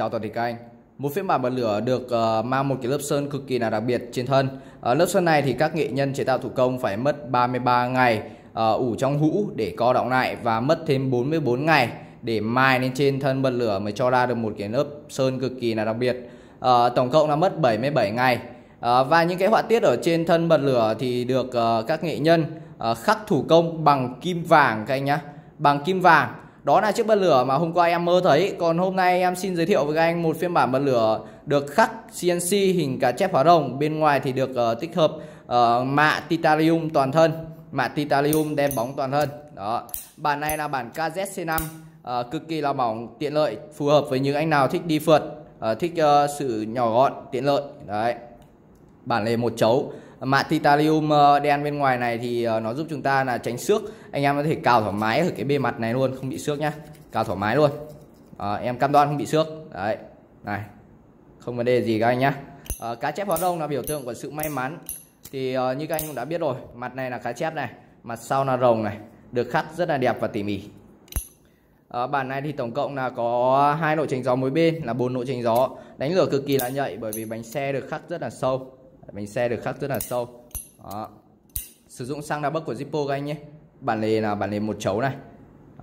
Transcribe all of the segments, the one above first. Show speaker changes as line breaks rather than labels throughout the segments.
Chào toàn thể các anh. Một phiên bản bật lửa được uh, mang một cái lớp sơn cực kỳ là đặc biệt trên thân. Uh, Lớp sơn này thì các nghệ nhân chế tạo thủ công phải mất 33 ngày uh, ủ trong hũ để co động lại Và mất thêm 44 ngày để mài lên trên thân bật lửa mới cho ra được một cái lớp sơn cực kỳ là đặc biệt. Uh, Tổng cộng là mất 77 ngày. Uh, Và những cái họa tiết ở trên thân bật lửa thì được uh, các nghệ nhân uh, khắc thủ công bằng kim vàng các anh nhá. Bằng kim vàng đó là chiếc bật lửa mà hôm qua em mơ thấy. Còn hôm nay em xin giới thiệu với các anh một phiên bản bật lửa Được khắc CNC hình cá chép hóa rồng. Bên ngoài thì được uh, tích hợp uh, mạ titanium toàn thân. Mạ titanium đen bóng toàn thân. Đó. Bản này là bản KZC5 uh, ờ, Cực kỳ là mỏng, tiện lợi Phù hợp với những anh nào thích đi phượt uh, Thích uh, sự nhỏ gọn, tiện lợi. Đấy. Bản này một chấu mạ titanium ờ, đen bên ngoài này thì ờ, nó giúp chúng ta là tránh xước. Anh em có thể cào thoải mái ở cái bề mặt này luôn không bị xước nhá. Cào thoải mái luôn. À, em cam đoan không bị xước. Đấy. Này không vấn đề gì các anh nhá. À, cá chép hóa đông là biểu tượng của sự may mắn. Thì uh, như các anh cũng đã biết rồi mặt này là cá chép này mặt sau là rồng này được khắc rất là đẹp và tỉ mỉ. À, bản này thì tổng cộng là có hai nội trình gió mỗi bên là bốn nội trình gió. Đánh lửa cực kỳ là nhạy bởi vì bánh xe được khắc rất là sâu mình xe được khắc rất là sâu. Đó. sử dụng xăng đa bấc của Zippo các anh nhé. Bản lề là bản lề một chấu này.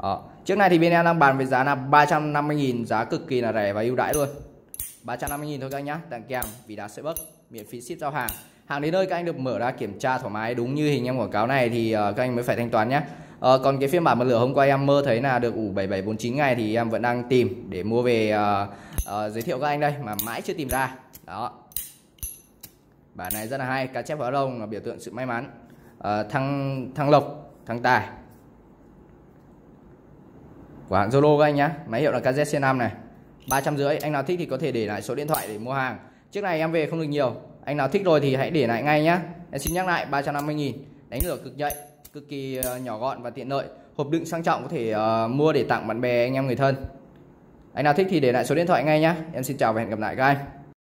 Đó. trước này thì bên em đang bàn với giá là 350.000 giá cực kỳ là rẻ và ưu đãi luôn. 350.000 thôi các anh nhá tặng kèm vì đá sợi bấc miễn phí ship giao hàng. Hàng đến nơi các anh được mở ra kiểm tra thoải mái đúng như hình em quảng cáo này thì uh, các anh mới phải thanh toán nhé uh, ờ, còn cái phiên bản bật lửa hôm qua em mơ thấy là được ủ 7749 ngày thì em vẫn đang tìm để mua về uh, uh, giới thiệu các anh đây mà mãi chưa tìm ra. Đó bản này rất là hay cá chép hóa rồng là biểu tượng sự may mắn. À, thăng thăng lộc thăng tài. Của hãng Zolo các anh nhé máy hiệu là KZC5 này. ba trăm rưỡi anh nào thích thì có thể để lại số điện thoại để mua hàng. Chiếc này em về không được nhiều. Anh nào thích rồi thì hãy để lại ngay nhé em xin nhắc lại 350 nghìn. Đánh lửa cực nhạy cực kỳ ờ, nhỏ gọn và tiện lợi. Hộp đựng sang trọng có thể uh, mua để tặng bạn bè anh em người thân. Anh nào thích thì để lại số điện thoại ngay nhé em xin chào và hẹn gặp lại các anh.